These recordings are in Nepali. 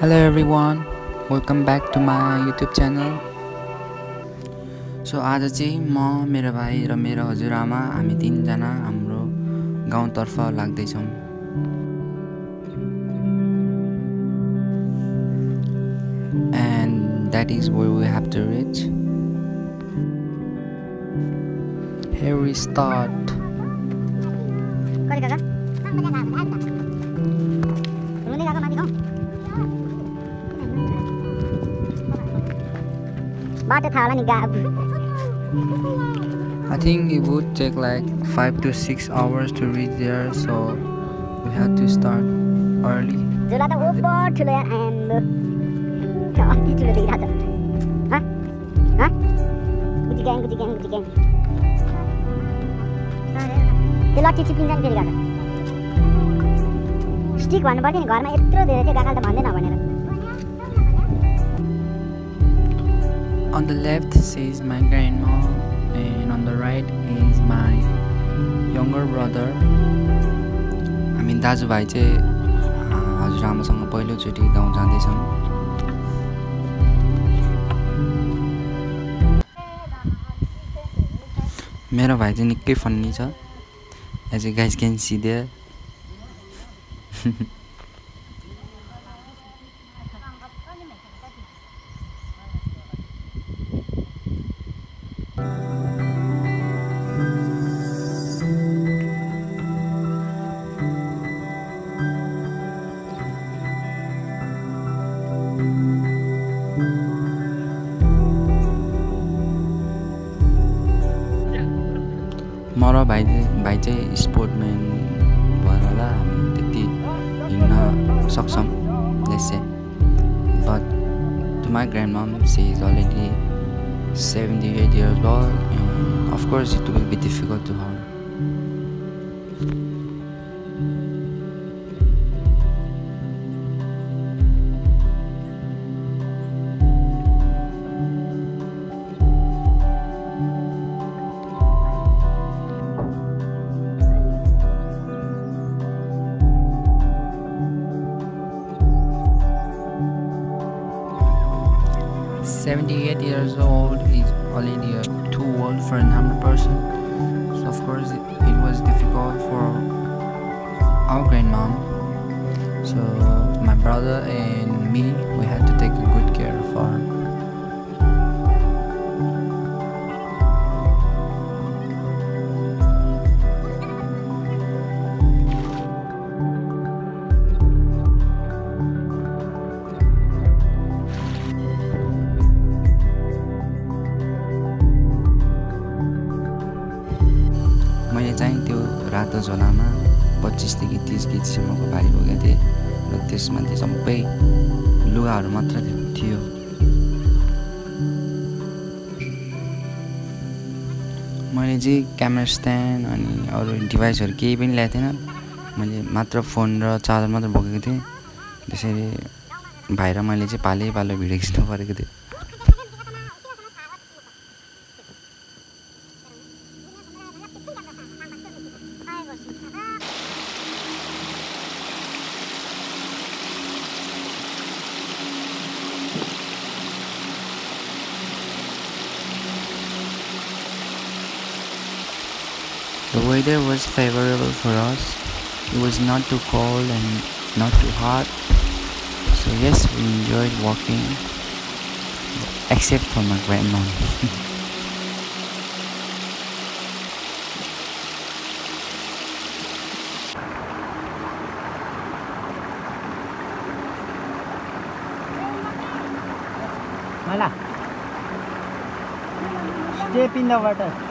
Hello everyone, welcome back to my YouTube channel. So आज चाहिँ म मेरो भाइ र मेरो हजुरआमा हामी तिनजना हाम्रो गाउँतर्फ लाग्दैछौँ and that is where we have to reach. Here we I think it would take like 5 to 6 hours to reach there, so we had to start early. झुला त ओभर ठुलो यार आम्बो त्यो अति ठुलो देखिरहेको छ हँ हँ Gucci gang Gucci gang Gucci gang त्यो लट्ठी चिप्लिन्छ नि फेरि गाडा स्टिक भन्नु पर्थ्यो नि घरमा यत्रो धेरै थियो गाकाले त भन्दैन भनेर On the left says my grandma, and on the right is my younger brother. हामी दाजुभाइ चाहिँ हजुरआमासँग पहिलोचोटि गाउँ जाँदैछौँ मेरो भाइ चाहिँ निकै फन्नी छ as a guys can see there uh, Soksum, let's say. But to my grandmom, she is already 78 years old, and of course, it will be difficult to her. 78 years old is already too old for a normal person. So of course it, it was difficult for our grandmom. So my brother and me we had to take good care of her. पच्चिसदेखि तिस केजीसम्मको भारी बोकेको थिएँ र त्यसमा चाहिँ सबै लुगाहरू मात्र थियो मैले चाहिँ क्यामेरा स्ट्यान्ड अनि अरू डिभाइसहरू केही पनि ल्याएको थिएन। मैले मात्र फोन र चार्जर मात्र बोकेको थिएँ। त्यसरी भाइ मैले चाहिँ पालै पालो भिडियो खिच्नु परेको थियो The weather was favorable for us. It was not too cold and not too hot. So yes, we enjoyed walking. Except for my grandma. Mala. Step in the water.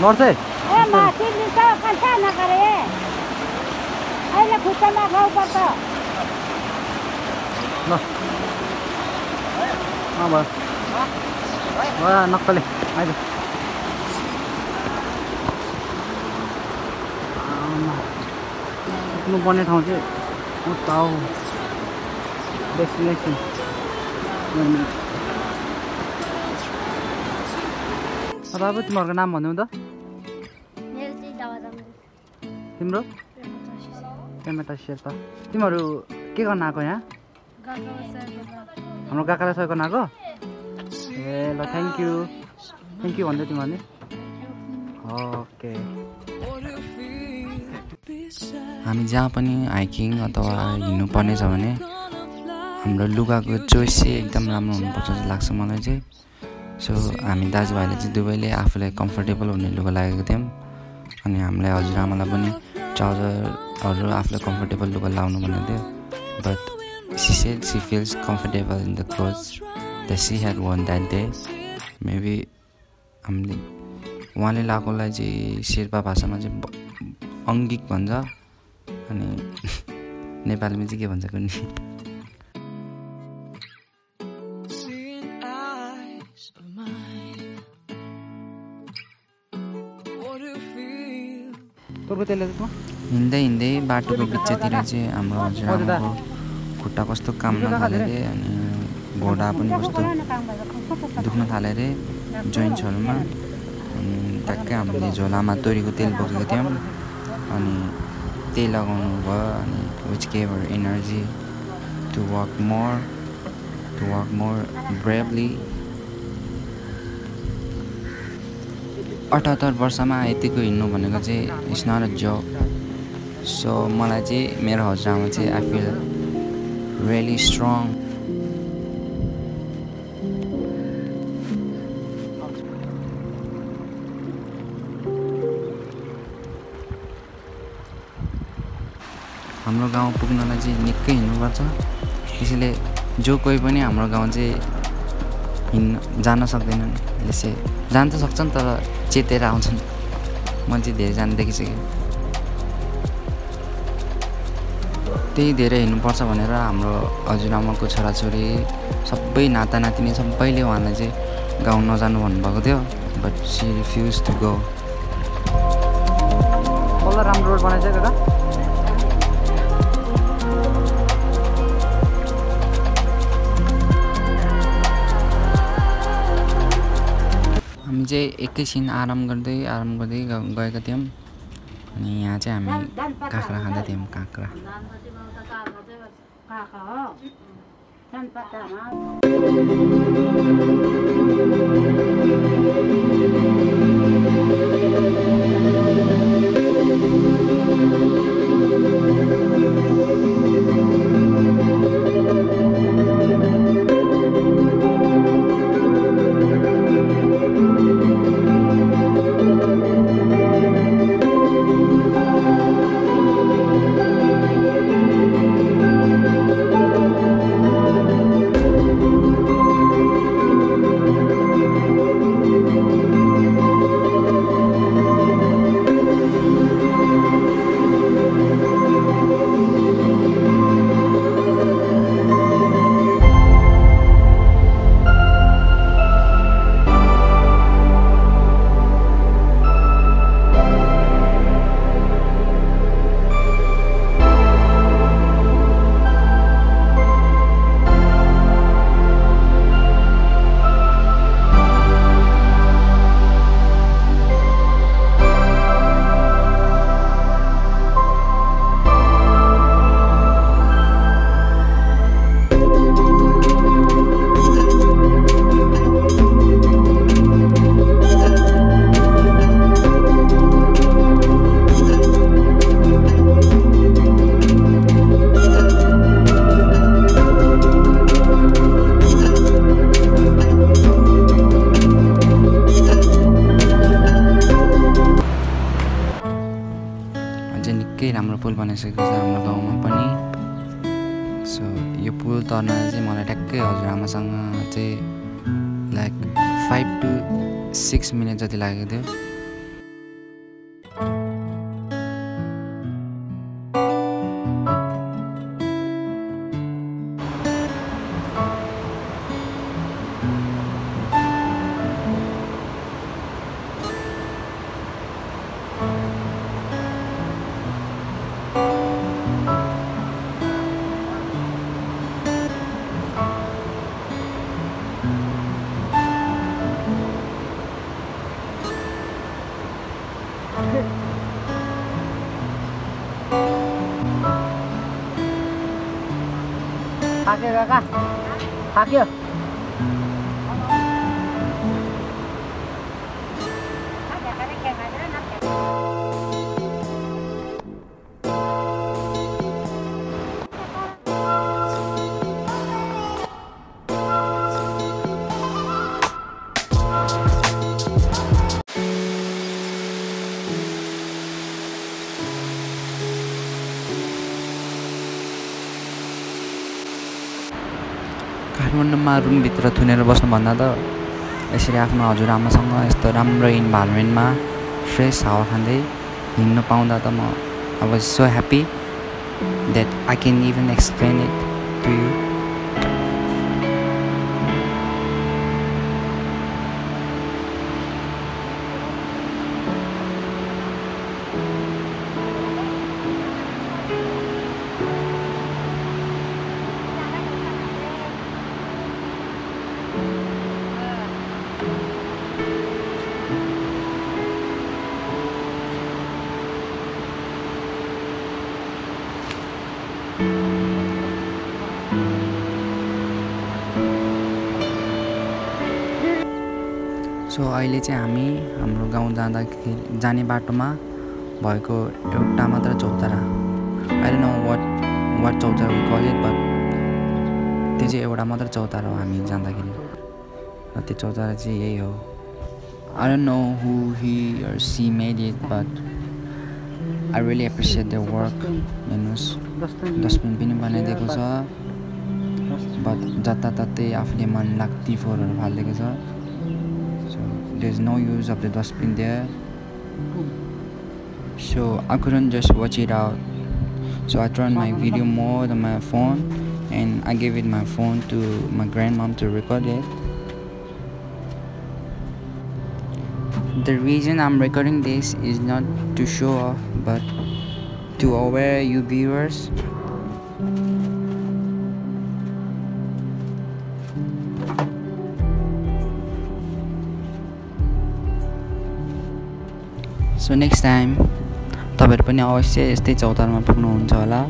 थोड़ा किने लड्छ है अहिले खुट्टामा खाउ पर्छ। ल अँ भयो वा नक्कले आइज पुग्नुपर्ने ठाउँ चाहिँ उता हो डेस्टिनेसन अब तिमीहरूको नाम भनिदिउँ त तिम्रो पेमेटा शेर्पा तिमीहरू के गर्न आएको यहाँ हाम्रो काकालाई सहयोग गर्न ए ल थ्याङ्क यू थ्याङ्क यू भन्दै तिमीहरूले ओके हामी जहाँ पनि हाइकिङ अथवा हिँड्नु पर्ने छ भने हाम्रो लुगाको चोइस चाहिँ एकदम राम्रो हुनुपर्छ जस्तो लाग्छ मलाई चाहिँ। सो हामी दाजुभाइले चाहिँ दुवैले आफूलाई कम्फर्टेबल हुने लुगा लागेको थियौँ। अनि हामीलाई हजुरआमालाई पनि ट्राउजरहरू आफूलाई कम्फर्टेबल लुगा लाउनु भनेको थियो। But she said she feels comfortable in the clothes the she had on that day maybe हामीले उहाँले लगाएकोलाई चाहिँ शेर्पा भाषामा चाहिँ अङ्गिक भन्छ। अनि नेपालीमा चाहिँ के भन्छ त हिँड्दै हिँड्दै बाटोको बिचतिर चाहिँ हाम्रो हजुरआमाको खुट्टा कस्तो काम्न थाल्यो अरे अनि घोडा पनि कस्तो दुख्न थाल्यो अरे जोइन्ट्सहरूमा। अनि ट्याक्कै हामीले झोलामा तोरीको तेल बोकेको थियौँ। अनि त्यही लगाउनु भयो अनि which gave her energy to work more to work more bravely अठहत्तर वर्षमा यतिको हिँड्नु भनेको चाहिँ it's not a job so मलाई चाहिँ मेरो हजुरआमा चाहिँ आई फिल रियली स्ट्रङ हाम्रो गाउँ पुग्नलाई चाहिँ निकै हिँड्नुपर्छ त्यसैले जो कोही पनि हाम्रो गाउँ चाहिँ हिँड्न जान सक्दैनन् यसै जान त सक्छन् तर चेतेर आउँछन्। म चाहिँ धेरै जान देखिसकेँ त्यही धेरै हिँड्नुपर्छ भनेर हाम्रो हजुरआमाको छोराछोरी सबै नाता नातिनी सबैले उहाँलाई चाहिँ गाउँ नजानु भन्नुभएको थियो। But she refuse to go बल्ल राम्रो रोड बनाइछ काका हामी चाहिँ एकैछिन आराम गर्दै आराम गर्दै गएका थियौँ। अनि यहाँ चाहिँ हामी काँक्रा खाँदै थियौँ काँक्रा अझै बनाइसकेको छ हाम्रो गाउँमा पनि। सो यो पुल तर्न चाहिँ मलाई ट्याक्कै हजुरआमासँग चाहिँ like five to six minute जति लागेको थियो। 가가 가가 가겨 काठमाडौँमा रुमभित्र थुनेर बस्नुभन्दा त यसरी आफ्नो हजुरआमासँग यस्तो राम्रो इन्भाइरोमेन्टमा फ्रेस हावा खाँदै हिँड्नु पाउँदा त म was so happy that I can even explain it to you so अहिले चाहिँ हामी हाम्रो गाउँ जाँदाखेरि जाने बाटोमा भएको एउटा मात्र चौतारा। आई नो वाट वाट चौतारा कल इट बट त्यो चाहिँ एउटा मात्र चौतारा हो हामी जाँदाखेरि। र त्यो चौतारा चाहिँ यही हो। I don't know he she made it but I really appreciate the work हेर्नुहोस् डस्टबिन पनि बनाइदिएको छ बट जताततै आफूले मन लाग्ने फोहोरहरू फालिदिएको छ So there's no use of the dustbin there. So I couldn't just watch it out. So I turned my video mode on my phone and I gave it my phone to my grandmom to record it. The reason I'm recording this is not to show off but to aware you viewers. So next time तपाईँहरू पनि अवश्य यस्तै चौतारामा पुग्नुहुन्छ होला।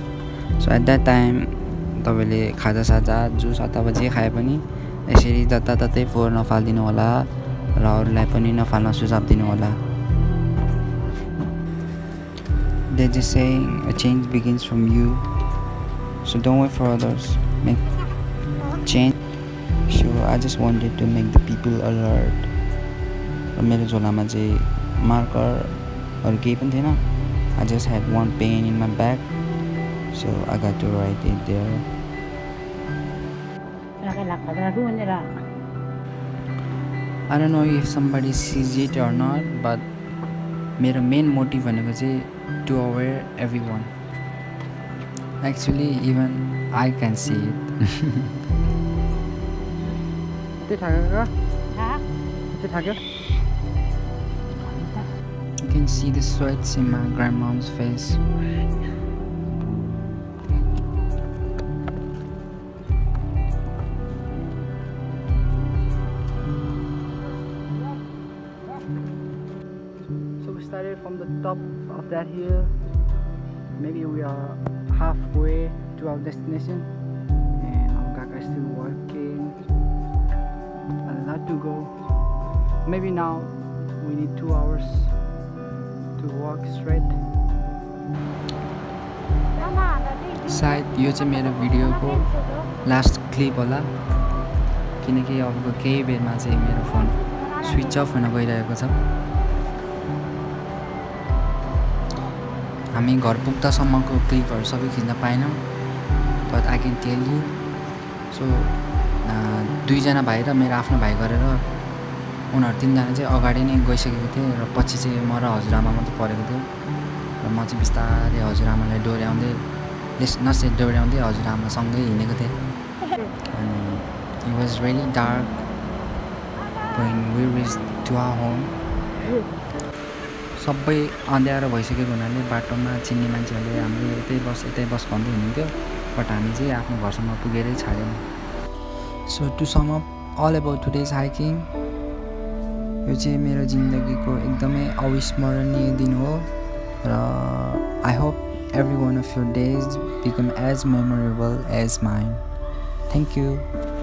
सो एट द्याट टाइम तपाईँले खाजासाजा जुस अथवा जे खाए पनि यसरी जताततै फोहोर नफालिदिनु होला। र अरूलाई पनि नफाल्न सुझाव दिनु होला They just saying a change begins from you. So don't wait for others. Make change. So I just wanted to make the people alert. र मेरो झोलामा चाहिँ मार्करहरू केही पनि थिएन I just had one pen in my bag so I got to write it there I don't know if somebody sees it or not but मेरो मेन मोटिभ भनेको चाहिँ to aware every one actually even I can see it यति थाक्यो काका यति थाक्यो You can see the sweats in my grandmom's face. Started from the top of that hill. Maybe we are halfway to our destination. And our kaka is still working. A lot to go. Maybe now we need two hours to walk straight. सायद यो चाहिँ मेरो भिडियोको लास्ट क्लिप होला किनकि अबको केही बेरमा चाहिँ मेरो फोन स्विच अफ हुन गइरहेको छ हामी घर पुग्दासम्मको क्लिपहरू सबै खिच्न पाएनौँ। But I can tell you so दुईजना भाइ र मेरो आफ्नो भाइ गरेर उनीहरू तिनजना चाहिँ अगाडि नै गइसकेको थियो र पछि चाहिँ म र हजुरआमा मात्रै परेको थियो र म चाहिँ बिस्तारै हजुरआमालाई डोर्याउँदै नसे डोर्याउँदै हजुरआमासँगै हिँडेको थिएँ। अनि it was really dark when we to our home सबै अँध्यारो भइसकेको हुनाले बाटोमा चिन्ने मान्छेहरूले हाम्रो यतै बस यतै बस भन्दै हुनुहुन्थ्यो। बट हामी चाहिँ आफ्नो घरसम्म पुगेरै छाड्यौँ। So to sum up all about today's hiking यो चाहिँ मेरो जिन्दगीको एकदमै अविस्मरणीय दिन हो। र I hope every one of your days become as memorable as mine Thank you.